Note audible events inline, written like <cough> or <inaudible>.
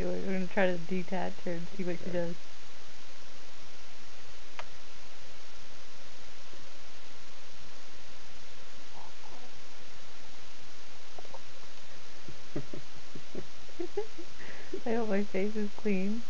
to it. We're gonna try to detach her and see what she does. <laughs> <laughs> I hope my face is clean.